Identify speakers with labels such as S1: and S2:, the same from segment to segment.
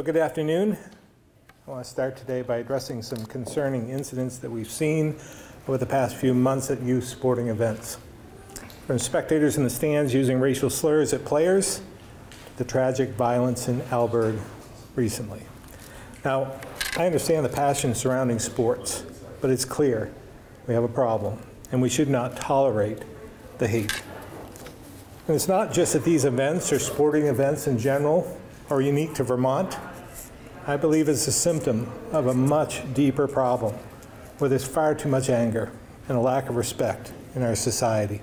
S1: Well, good afternoon. I want to start today by addressing some concerning incidents that we've seen over the past few months at youth sporting events. From spectators in the stands using racial slurs at players, to the tragic violence in Alburgh recently. Now, I understand the passion surrounding sports, but it's clear we have a problem, and we should not tolerate the hate. And it's not just that these events or sporting events in general are unique to Vermont. I believe is a symptom of a much deeper problem where there's far too much anger and a lack of respect in our society.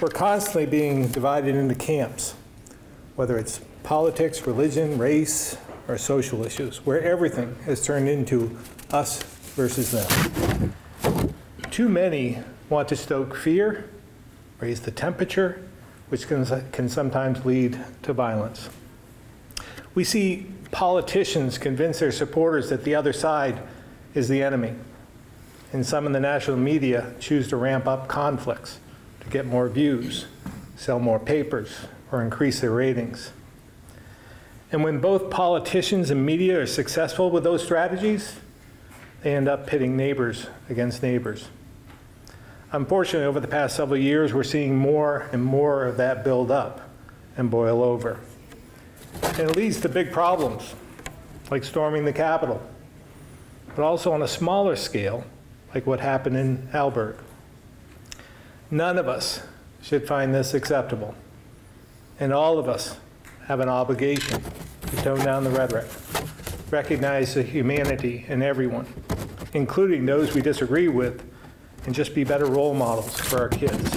S1: We're constantly being divided into camps, whether it's politics, religion, race, or social issues, where everything has turned into us versus them. Too many want to stoke fear, raise the temperature, which can, can sometimes lead to violence. We see politicians convince their supporters that the other side is the enemy. And some in the national media choose to ramp up conflicts to get more views, sell more papers, or increase their ratings. And when both politicians and media are successful with those strategies, they end up pitting neighbors against neighbors. Unfortunately, over the past several years, we're seeing more and more of that build up and boil over. And it leads to big problems, like storming the Capitol, but also on a smaller scale, like what happened in Alburgh. None of us should find this acceptable. And all of us have an obligation to tone down the rhetoric, recognize the humanity in everyone, including those we disagree with, and just be better role models for our kids.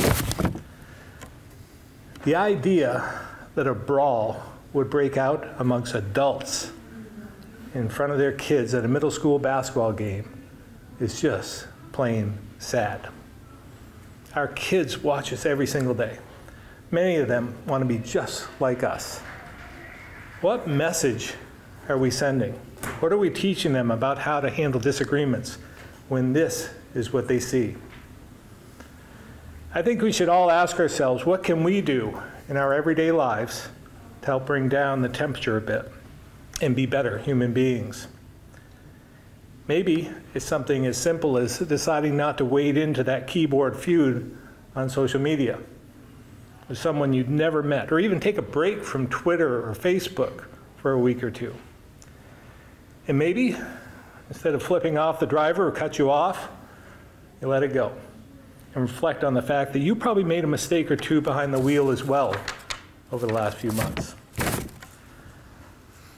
S1: The idea that a brawl would break out amongst adults in front of their kids at a middle school basketball game is just plain sad. Our kids watch us every single day. Many of them want to be just like us. What message are we sending? What are we teaching them about how to handle disagreements when this is what they see? I think we should all ask ourselves what can we do in our everyday lives to help bring down the temperature a bit and be better human beings? Maybe it's something as simple as deciding not to wade into that keyboard feud on social media with someone you'd never met, or even take a break from Twitter or Facebook for a week or two. And maybe, instead of flipping off the driver or cut you off, you let it go and reflect on the fact that you probably made a mistake or two behind the wheel as well over the last few months.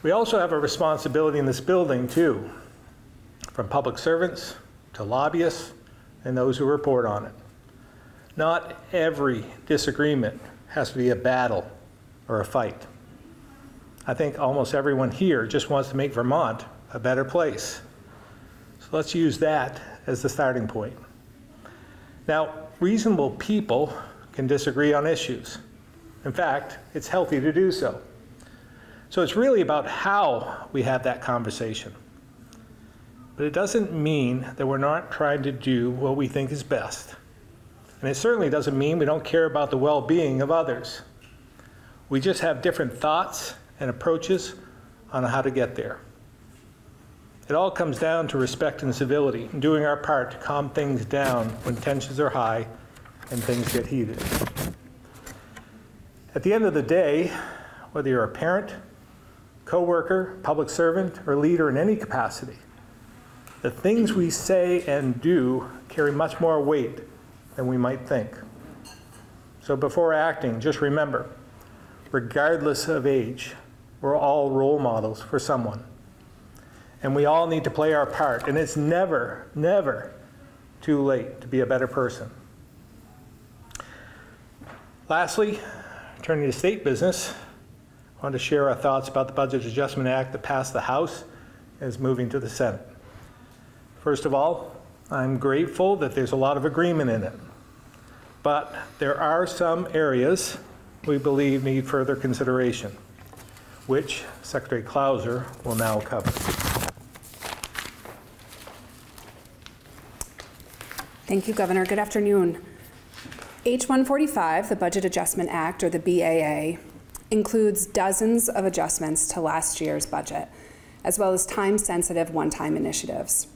S1: We also have a responsibility in this building, too, from public servants to lobbyists and those who report on it. Not every disagreement has to be a battle or a fight. I think almost everyone here just wants to make Vermont a better place. So let's use that as the starting point. Now, reasonable people can disagree on issues. In fact, it's healthy to do so. So it's really about how we have that conversation. But it doesn't mean that we're not trying to do what we think is best. And it certainly doesn't mean we don't care about the well being of others. We just have different thoughts and approaches on how to get there. It all comes down to respect and civility and doing our part to calm things down when tensions are high and things get heated. At the end of the day, whether you're a parent, coworker, public servant, or leader in any capacity, the things we say and do carry much more weight than we might think. So before acting, just remember, regardless of age, we're all role models for someone. And we all need to play our part. And it's never, never too late to be a better person. Lastly, Turning to state business, I want to share our thoughts about the Budget Adjustment Act that passed the House and is moving to the Senate. First of all, I'm grateful that there's a lot of agreement in it. But there are some areas we believe need further consideration, which Secretary Clouser will now cover.
S2: Thank you, Governor. Good afternoon. H145, the Budget Adjustment Act, or the BAA, includes dozens of adjustments to last year's budget, as well as time sensitive one time initiatives.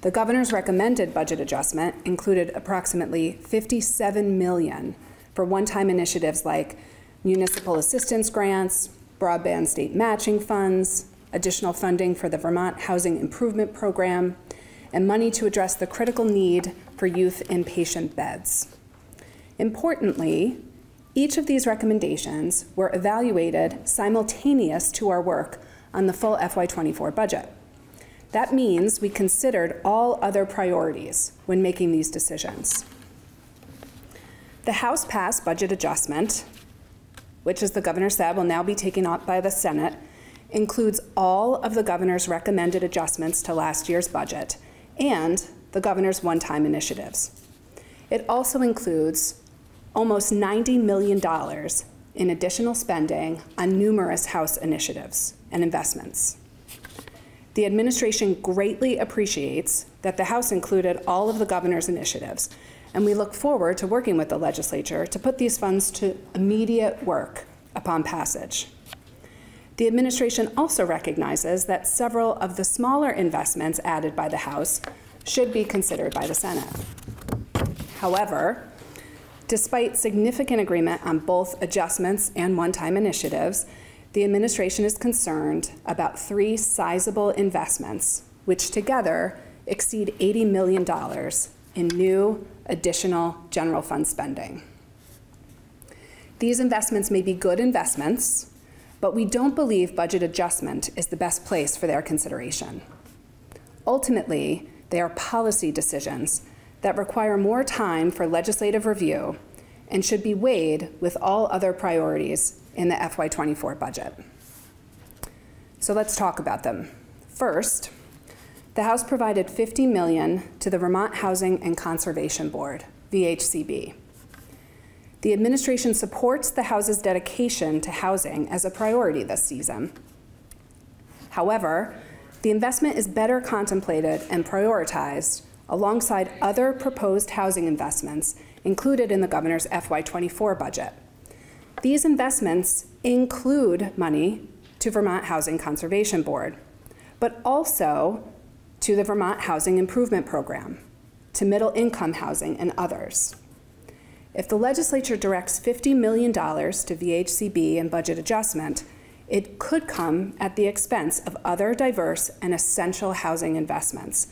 S2: The governor's recommended budget adjustment included approximately 57 million for one-time initiatives like municipal assistance grants, broadband state matching funds, additional funding for the Vermont Housing Improvement Program, and money to address the critical need for youth inpatient beds. Importantly, each of these recommendations were evaluated simultaneous to our work on the full FY24 budget. That means we considered all other priorities when making these decisions. The House passed budget adjustment, which, as the governor said, will now be taken up by the Senate, includes all of the governor's recommended adjustments to last year's budget and the governor's one time initiatives. It also includes almost $90 million in additional spending on numerous House initiatives and investments. The administration greatly appreciates that the House included all of the governor's initiatives, and we look forward to working with the legislature to put these funds to immediate work upon passage. The administration also recognizes that several of the smaller investments added by the House should be considered by the Senate. However, despite significant agreement on both adjustments and one time initiatives, the administration is concerned about three sizable investments, which together exceed $80 million in new additional general fund spending. These investments may be good investments, but we don't believe budget adjustment is the best place for their consideration. Ultimately, they are policy decisions that require more time for legislative review and should be weighed with all other priorities in the FY24 budget. So let's talk about them. First, the House provided 50 million to the Vermont Housing and Conservation Board, VHCB. The administration supports the House's dedication to housing as a priority this season. However, the investment is better contemplated and prioritized alongside other proposed housing investments included in the governor's FY24 budget. These investments include money to Vermont Housing Conservation Board, but also to the Vermont Housing Improvement Program, to middle income housing, and others. If the legislature directs $50 million to VHCB in budget adjustment, it could come at the expense of other diverse and essential housing investments,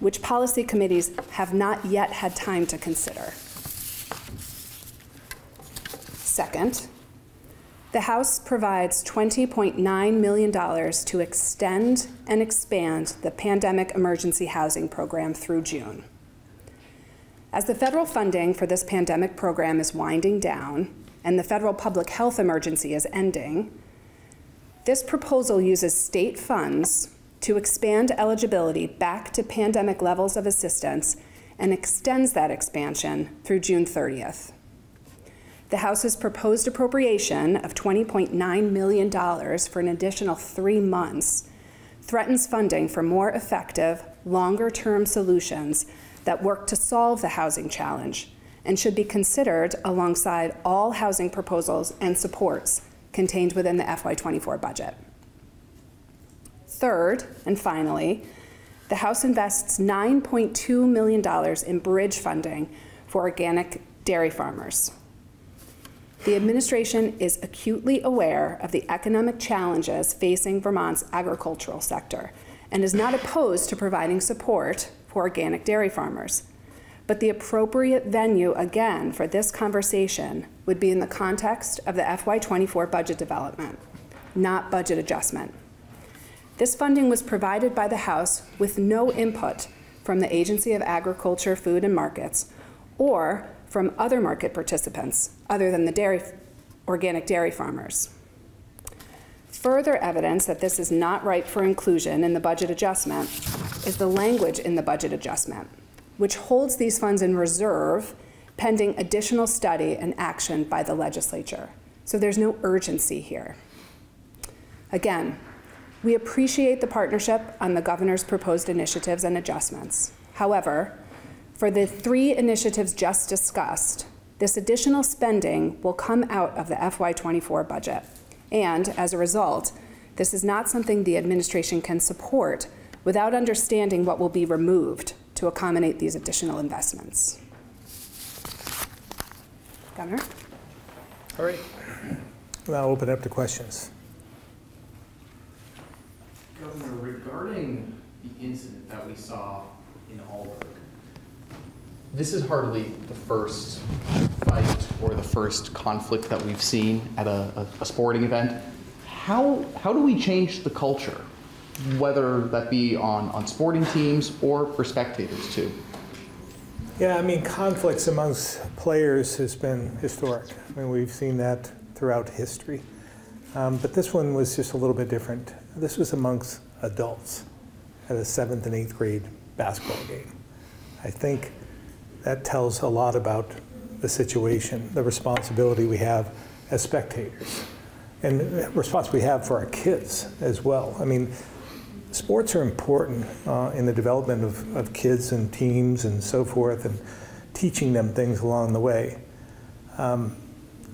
S2: which policy committees have not yet had time to consider. Second, the House provides $20.9 million to extend and expand the Pandemic Emergency Housing Program through June. As the federal funding for this pandemic program is winding down and the federal public health emergency is ending, this proposal uses state funds to expand eligibility back to pandemic levels of assistance and extends that expansion through June 30th the House's proposed appropriation of $20.9 million for an additional three months threatens funding for more effective, longer term solutions that work to solve the housing challenge and should be considered alongside all housing proposals and supports contained within the FY24 budget. Third, and finally, the House invests $9.2 million in bridge funding for organic dairy farmers. The administration is acutely aware of the economic challenges facing Vermont's agricultural sector and is not opposed to providing support for organic dairy farmers. But the appropriate venue, again, for this conversation would be in the context of the FY24 budget development, not budget adjustment. This funding was provided by the House with no input from the Agency of Agriculture, Food, and Markets or from other market participants other than the dairy, organic dairy farmers. Further evidence that this is not ripe for inclusion in the budget adjustment is the language in the budget adjustment, which holds these funds in reserve pending additional study and action by the legislature. So there's no urgency here. Again, we appreciate the partnership on the governor's proposed initiatives and adjustments. However, for the three initiatives just discussed, this additional spending will come out of the FY24 budget. And as a result, this is not something the administration can support without understanding what will be removed to accommodate these additional investments. Governor?
S1: All right. Now open up to questions.
S3: Governor, regarding the incident that we saw in Alburgh, this is hardly the first fight or the first conflict that we've seen at a, a, a sporting event. How, how do we change the culture, whether that be on, on sporting teams or for spectators too?
S1: Yeah, I mean, conflicts amongst players has been historic. I mean, we've seen that throughout history. Um, but this one was just a little bit different. This was amongst adults at a seventh and eighth grade basketball game. I think that tells a lot about the situation, the responsibility we have as spectators, and the responsibility we have for our kids as well. I mean, sports are important uh, in the development of, of kids and teams and so forth, and teaching them things along the way. Um,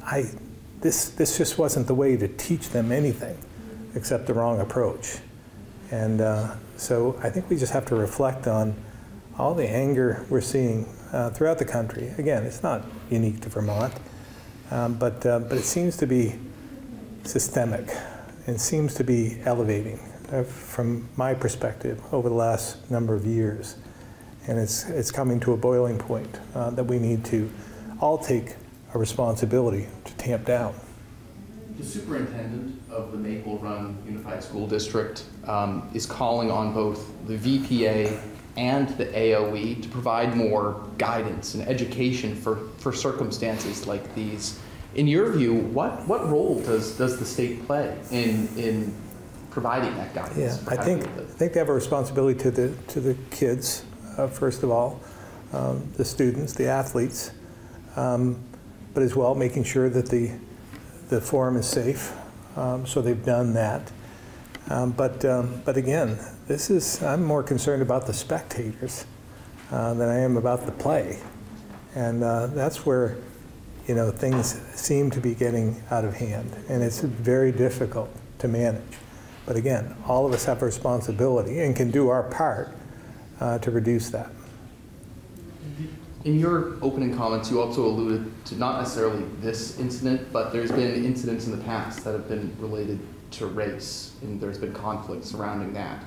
S1: I, this, this just wasn't the way to teach them anything except the wrong approach. And uh, so I think we just have to reflect on all the anger we're seeing uh, throughout the country. Again, it's not unique to Vermont, um, but, uh, but it seems to be systemic and seems to be elevating uh, from my perspective over the last number of years. And it's, it's coming to a boiling point uh, that we need to all take a responsibility to tamp down.
S3: The superintendent of the Maple Run Unified School District um, is calling on both the VPA and the AOE to provide more guidance and education for, for circumstances like these. In your view, what, what role does, does the state play in, in providing that guidance?
S1: Yeah, I think, I think they have a responsibility to the, to the kids, uh, first of all, um, the students, the athletes, um, but as well making sure that the, the forum is safe. Um, so they've done that. Um, but, um, but again, this is, I'm more concerned about the spectators uh, than I am about the play. And uh, that's where, you know, things seem to be getting out of hand. And it's very difficult to manage. But again, all of us have responsibility and can do our part uh, to reduce that.
S3: In your opening comments, you also alluded to not necessarily this incident, but there's been incidents in the past that have been related to race, and there's been conflict surrounding that.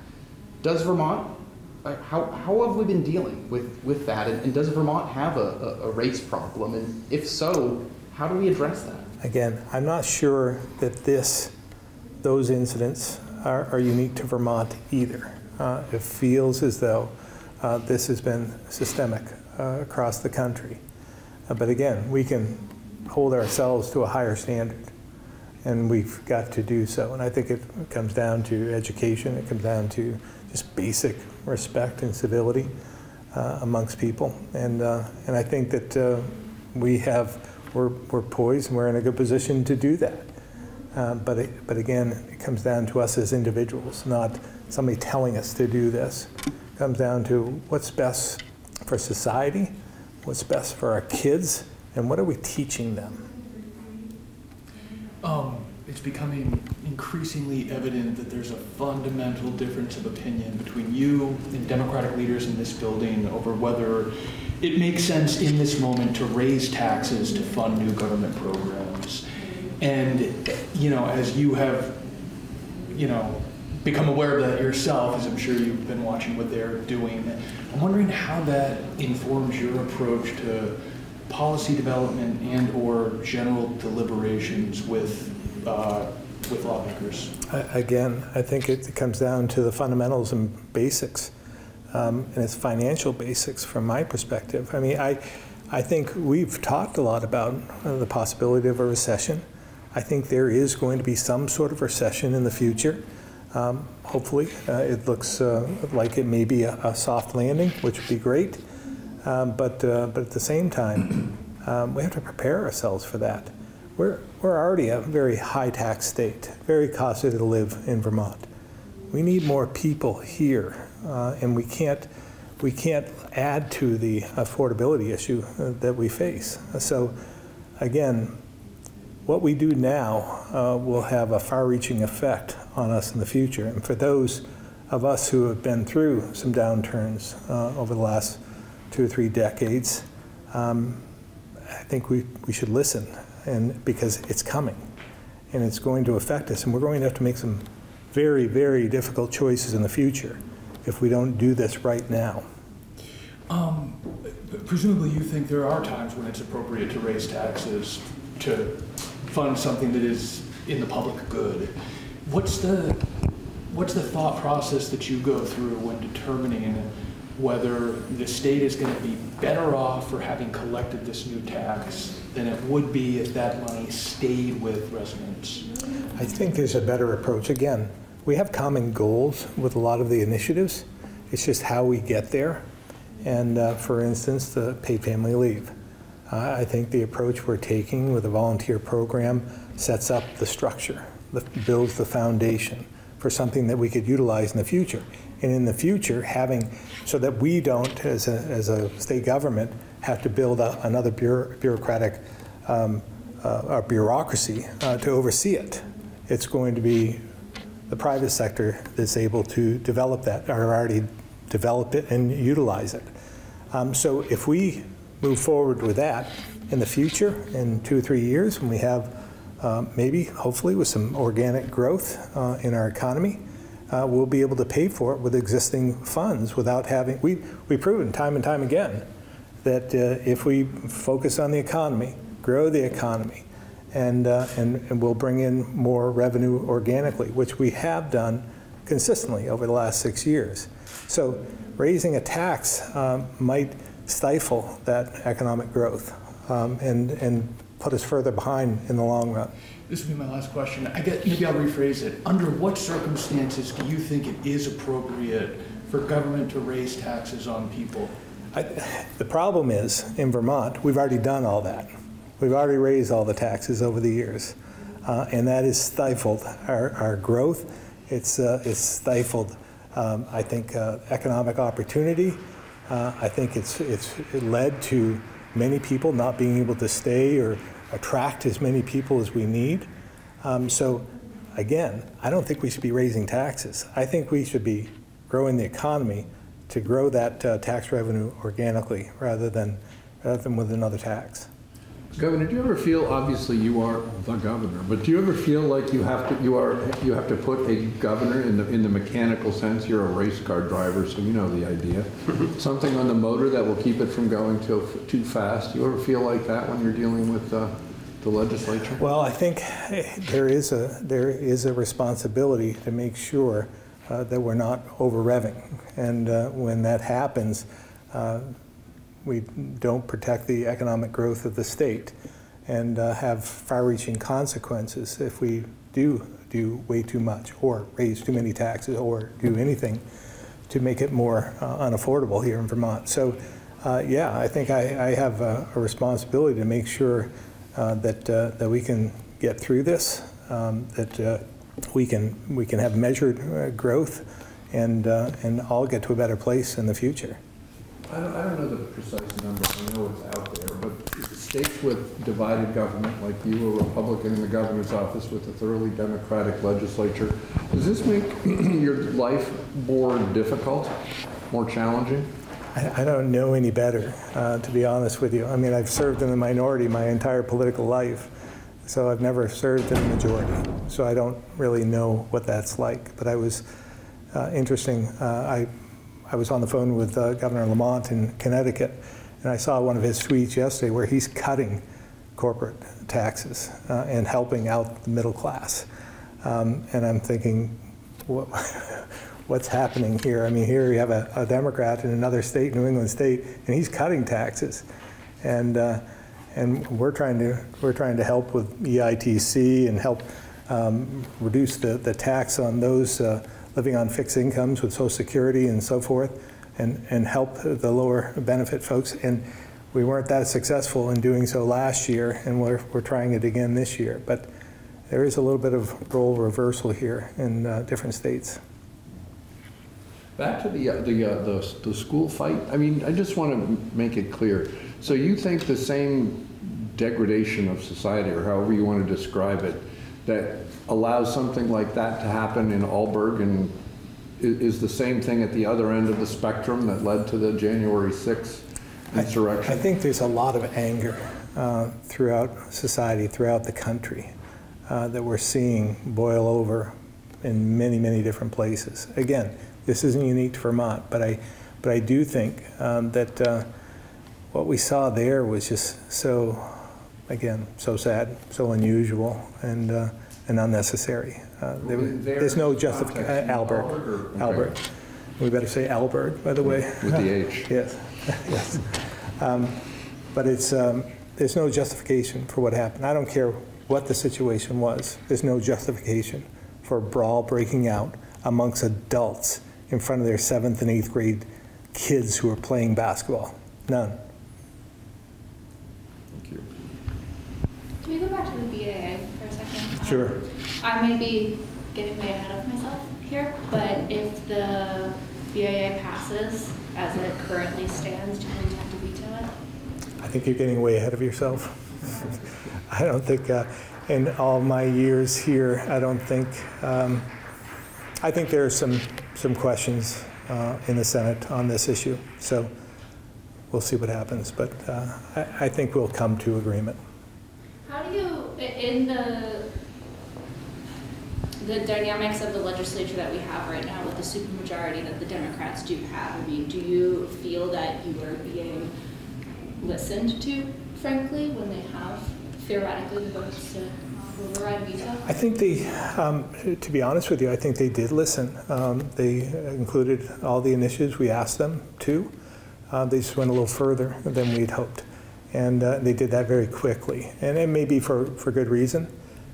S3: Does Vermont, how, how have we been dealing with, with that? And, and does Vermont have a, a, a race problem? And if so, how do we address that?
S1: Again, I'm not sure that this, those incidents are, are unique to Vermont either. Uh, it feels as though uh, this has been systemic uh, across the country. Uh, but again, we can hold ourselves to a higher standard, and we've got to do so. And I think it comes down to education, it comes down to just basic respect and civility uh, amongst people. And, uh, and I think that we have, we're, we're poised and we're in a good position to do that. Uh, but, it, but again, it comes down to us as individuals, not somebody telling us to do this. It comes down to what's best for society, what's best for our kids, and what are we teaching them?
S4: Um, it's becoming increasingly evident that there's a fundamental difference of opinion between you and Democratic leaders in this building over whether it makes sense in this moment to raise taxes to fund new government programs. And, you know, as you have, you know, become aware of that yourself, as I'm sure you've been watching what they're doing, I'm wondering how that informs your approach to policy development and or general deliberations with, uh, with lawmakers.
S1: Again, I think it comes down to the fundamentals and basics, um, and it's financial basics from my perspective. I mean, I, I think we've talked a lot about uh, the possibility of a recession. I think there is going to be some sort of recession in the future. Um, hopefully, uh, it looks uh, like it may be a, a, soft landing, which would be great. Um, but, uh, but at the same time, um, we have to prepare ourselves for that. We're, we're already a very high tax state, very costly to live in Vermont. We need more people here, uh, and we can't, we can't add to the affordability issue uh, that we face. So, again, what we do now uh, will have a far-reaching effect on us in the future. And for those of us who have been through some downturns uh, over the last two or three decades, um, I think we, we should listen, and because it's coming, and it's going to affect us, and we're going to have to make some very, very difficult choices in the future if we don't do this right now.
S4: Um, presumably, you think there are times when it's appropriate to raise taxes to fund something that is in the public good. What's the what's the thought process that you go through when determining whether the state is going to be better off for having collected this new tax than it would be if that money stayed with residents?
S1: I think there's a better approach. Again, we have common goals with a lot of the initiatives. It's just how we get there. And uh, for instance, the paid family leave. I think the approach we're taking with the volunteer program sets up the structure, the, builds the foundation for something that we could utilize in the future. And in the future, having so that we don't, as a, as a state government, have to build a, another bureau, bureaucratic um, uh, bureaucracy uh, to oversee it. It's going to be the private sector that's able to develop that, or already developed it and utilize it. Um, so if we move forward with that in the future, in two or three years, when we have um, maybe, hopefully, with some organic growth uh, in our economy, uh, we'll be able to pay for it with existing funds without having. We, we've proven time and time again that uh, if we focus on the economy, grow the economy, and, uh, and, and we'll bring in more revenue organically, which we have done consistently over the last six years. So raising a tax um, might stifle that economic growth um, and, and put us further behind in the long run.
S4: This will be my last question. I get, maybe I'll rephrase it. Under what circumstances do you think it is appropriate for government to raise taxes on people?
S1: I, the problem is, in Vermont, we've already done all that. We've already raised all the taxes over the years, uh, and that has stifled our, our growth. It's, uh, it's stifled, um, I think, uh, economic opportunity. Uh, I think it's, it's led to many people not being able to stay or attract as many people as we need. Um, so, again, I don't think we should be raising taxes. I think we should be growing the economy to grow that uh, tax revenue organically rather than, rather than with another tax.
S5: Governor, do you ever feel, obviously you are the governor, but do you ever feel like you have to, you are, you have to put a governor in the, in the mechanical sense? You're a race car driver, so you know the idea. Something on the motor that will keep it from going too, too fast. Do you ever feel like that when you're dealing with uh, the legislature?
S1: Well, I think there is a, there is a responsibility to make sure uh, that we're not over revving. And uh, when that happens, uh, we don't protect the economic growth of the state and uh, have far-reaching consequences if we do do way too much or raise too many taxes or do anything to make it more uh, unaffordable here in Vermont. So uh, yeah, I think I, I have a, a, responsibility to make sure uh, that, uh, that we can get through this, um, that uh, we, can, we can have measured growth and, and all get to a better place in the future.
S5: I don't, I don't know the precise number, I know it's out there, but states with divided government, like you, a Republican in the governor's office with a thoroughly Democratic legislature, does this make your life more difficult, more challenging?
S1: I, I don't know any better, uh, to be honest with you. I mean, I've served in the minority my entire political life, so I've never served in the majority. So I don't really know what that's like. But I was uh, interesting. Uh, I I was on the phone with uh, Governor Lamont in Connecticut, and I saw one of his tweets yesterday where he's cutting corporate taxes uh, and helping out the middle class. Um, and I'm thinking, what, what's happening here? I mean, here you have a, a, Democrat in another state, New England state, and he's cutting taxes, and uh, and we're trying to we're trying to help with EITC and help um, reduce the, the tax on those uh, living on fixed incomes with Social Security and so forth, and, and help the lower benefit folks. And we weren't that successful in doing so last year, and we're, we're trying it again this year. But there is a little bit of role reversal here in uh, different states.
S5: Back to the, uh, the, uh, the, the school fight, I mean, I just want to make it clear. So you think the same degradation of society, or however you want to describe it, that allows something like that to happen in Alburgh and is the same thing at the other end of the spectrum that led to the January 6th insurrection?
S1: I think there's a lot of anger uh, throughout society, throughout the country, uh, that we're seeing boil over in many, many different places. Again, this isn't unique to Vermont, but I, but I do think um, that uh, what we saw there was just so, again, so sad, so unusual, and, uh, and unnecessary. Uh, there-
S5: There-
S1: There's no justification,
S5: in Alburgh, Alburgh
S1: Alburgh. We better say Alburgh, by the way.
S5: With the H.
S1: Yes, yes. Um, But it's, um, there's no justification for what happened. I don't care what the situation was. There's no justification for a brawl breaking out amongst adults in front of their seventh and eighth grade kids who are playing basketball. None.
S5: Thank you.
S6: Can we go back to the BAA for a second? Um,
S1: Sure.
S6: I may be getting way ahead of myself here, but if the BAA passes as it currently stands, do we intend to veto it?
S1: I think you're getting way ahead of yourself. I don't think, uh, in all my years here, I don't think, um, I think there are some, some questions uh, in the Senate on this issue. So we'll see what happens, but uh, I, I think we'll come to agreement.
S6: How do you, in the, the dynamics of the legislature that we have right now with the supermajority that the Democrats do have, I mean, do you feel that you are being listened to, frankly, when they have theoretically the votes to override veto?
S1: I think they, um, to be honest with you, I think they did listen. Um, They included all the initiatives we asked them to. Uh, They just went a little further than we'd hoped. And uh, they did that very quickly. And it may be for, for good reason,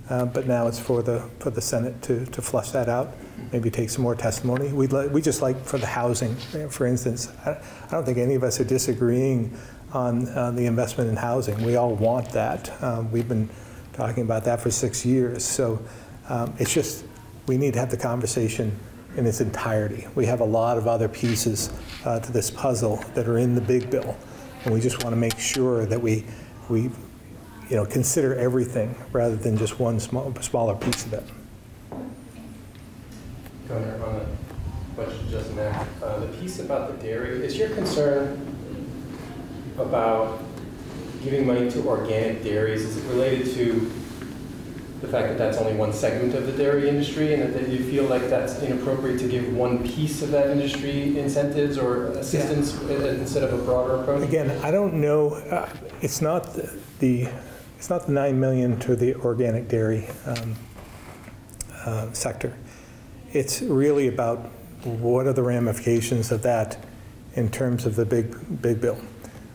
S1: uh, but now it's for the, for the Senate to, to flush that out, maybe take some more testimony. We'd We just like for the housing, for instance, I I don't think any of us are disagreeing on uh, the investment in housing. We all want that. Um, We've been talking about that for six years. So um, it's just, we need to have the conversation in its entirety. We have a lot of other pieces uh, to this puzzle that are in the big bill. And we just want to make sure that we, we, you know, consider everything rather than just one small, smaller piece of it.
S7: Governor, on the budget adjustment, uh, the piece about the dairy, is your concern about giving money to organic dairies, is it related to the fact that that's only one segment of the dairy industry and that- you feel like that's inappropriate to give one piece of that industry incentives or assistance uh, instead of a broader approach?
S1: Again, I don't know, uh, it's not the- the, it's not the 9 million to the organic dairy um, uh, sector. It's really about what are the ramifications of that in terms of the big, big bill.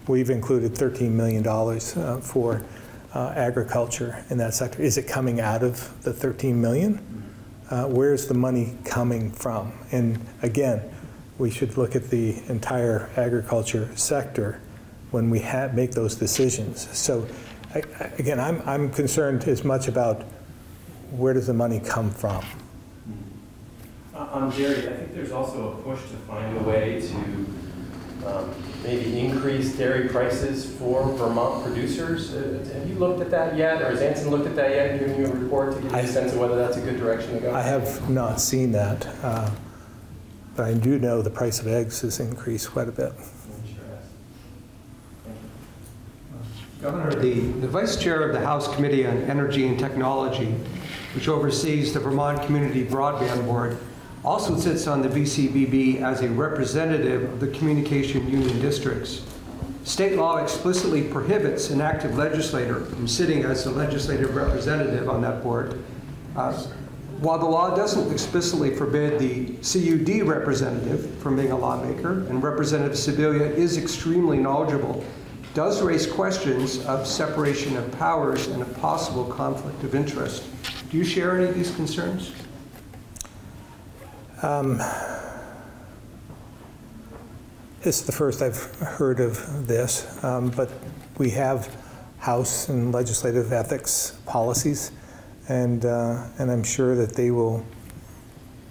S1: We've included $13 million uh, for uh, agriculture in that sector. Is it coming out of the 13 million? Uh, Where's the money coming from? And again, we should look at the entire agriculture sector when we make those decisions. So I- again, I'm, I'm concerned as much about where does the money come from?
S7: Uh, On dairy, I think there's also a push to find a way to um, maybe increase dairy prices for Vermont producers. Uh, Have you looked at that yet, or has Anson looked at that yet, and given you a report to give you a sense of whether that's a good direction to go?
S1: I have not seen that, uh, but I do know the price of eggs has increased quite a bit.
S8: Governor, the, the Vice Chair of the House Committee on Energy and Technology, which oversees the Vermont Community Broadband Board, also sits on the VCBB as a representative of the communication union districts. State law explicitly prohibits an active legislator from sitting as a legislative representative on that board. Uh, While the law doesn't explicitly forbid the CUD representative from being a lawmaker, and Representative Sibilia is extremely knowledgeable, does raise questions of separation of powers and a possible conflict of interest. Do you share any of these concerns?
S1: This is the first I've heard of this, um, but we have House and legislative ethics policies, and, uh, and I'm sure that they will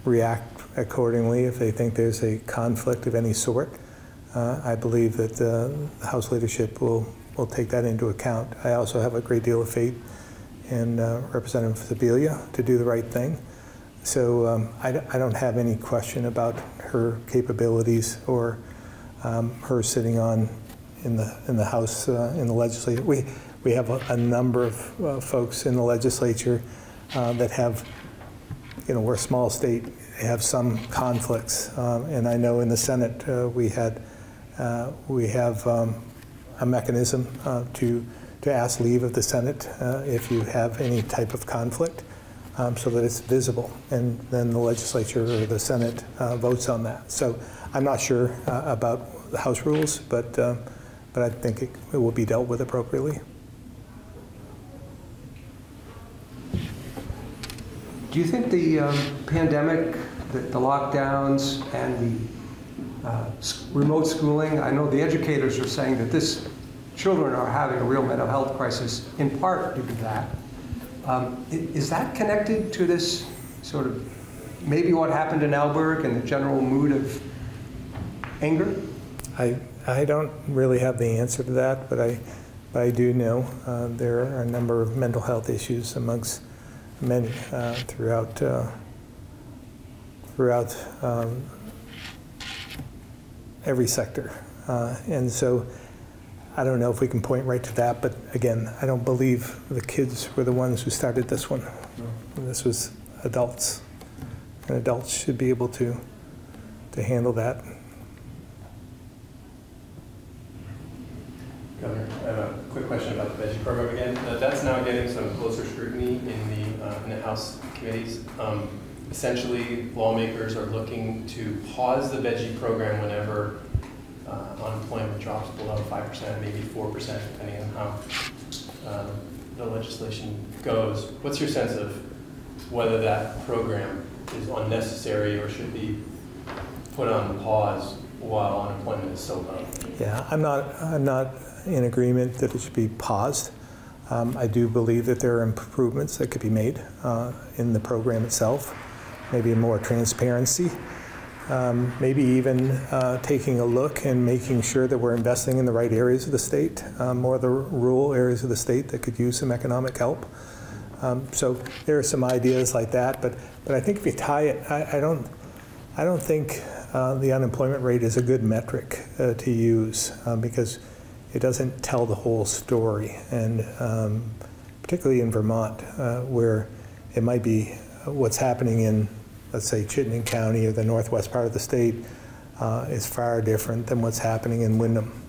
S1: react accordingly if they think there's a conflict of any sort. Uh, I believe that uh, the House leadership will, we'll take that into account. I also have a great deal of faith in uh, Representative Sibilia to do the right thing. So um, I don't- I don't have any question about her capabilities or um, her sitting on in the, in the House, uh, in the legislature. We, we have a, a number of uh, folks in the legislature uh, that have, you know, we're a small state, have some conflicts. Um, And I know in the Senate, we had, uh, we have um, a mechanism uh, to, to ask leave of the Senate uh, if you have any type of conflict, um, so that it's visible. And then the legislature or the Senate uh, votes on that. So I'm not sure uh, about the House rules, but, uh, but I think it it will be dealt with appropriately.
S8: Do you think the um, pandemic, the the lockdowns, and the uh, remote schooling, I know the educators are saying that this, children are having a real mental health crisis in part due to that. Um, Is that connected to this sort of, maybe what happened in Alburgh and the general mood of anger?
S1: I, I don't really have the answer to that, but I, but I do know uh, there are a number of mental health issues amongst many uh, throughout, uh, throughout um, every sector. Uh, And so I don't know if we can point right to that, but again, I don't believe the kids were the ones who started this one. This was adults. And adults should be able to, to handle that.
S7: Governor, I have a quick question about the VEGI program again. Uh, That's now getting some closer scrutiny in the, uh, in the House committees. Um, Essentially, lawmakers are looking to pause the VEGI program whenever uh, unemployment drops below 5%, maybe 4%, depending on how um, the legislation goes. What's your sense of whether that program is unnecessary or should be put on pause while unemployment is so low?
S1: Yeah, I'm not, I'm not in agreement that it should be paused. Um, I do believe that there are improvements that could be made uh, in the program itself, maybe more transparency, um, maybe even uh, taking a look and making sure that we're investing in the right areas of the state, uh, more of the rural areas of the state that could use some economic help. Um, So there are some ideas like that, but, but I think if you tie it, I, I don't, I don't think uh, the unemployment rate is a good metric uh, to use uh, because it doesn't tell the whole story. And um, particularly in Vermont, uh, where it might be what's happening in, let's say, Chittenden County or the northwest part of the state uh, is far different than what's happening in Windham.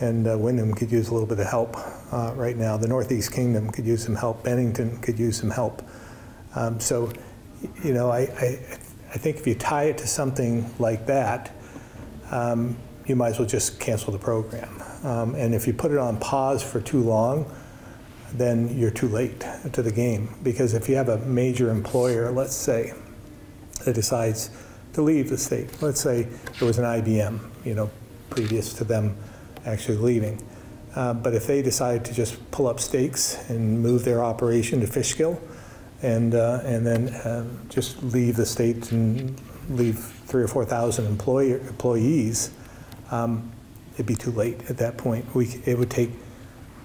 S1: And uh, Windham could use a little bit of help uh, right now. The Northeast Kingdom could use some help. Bennington could use some help. Um, so, you know, I, I, I think if you tie it to something like that, um, you might as well just cancel the program. Um, and if you put it on pause for too long, then you're too late to the game. Because if you have a major employer, let's say, that decides to leave the state, let's say it was an IBM, you know, previous to them actually leaving. Uh, but if they decide to just pull up stakes and move their operation to Fishkill, and uh, and then um, just leave the state and leave three or four thousand employer, employees, um, it'd be too late at that point. We, it would take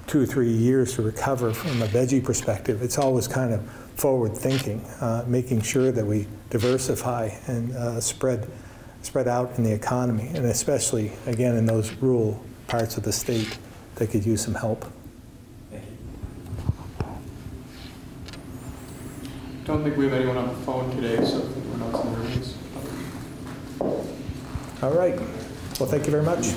S1: two or three years to recover from a VEGI perspective. It's always kind of forward thinking, uh, making sure that we diversify and uh, spread spread out in the economy, and especially again in those rural parts of the state that could use some help.
S4: Don't think we have anyone on the phone today, so we're not in the.
S1: All right. Well, thank you very much.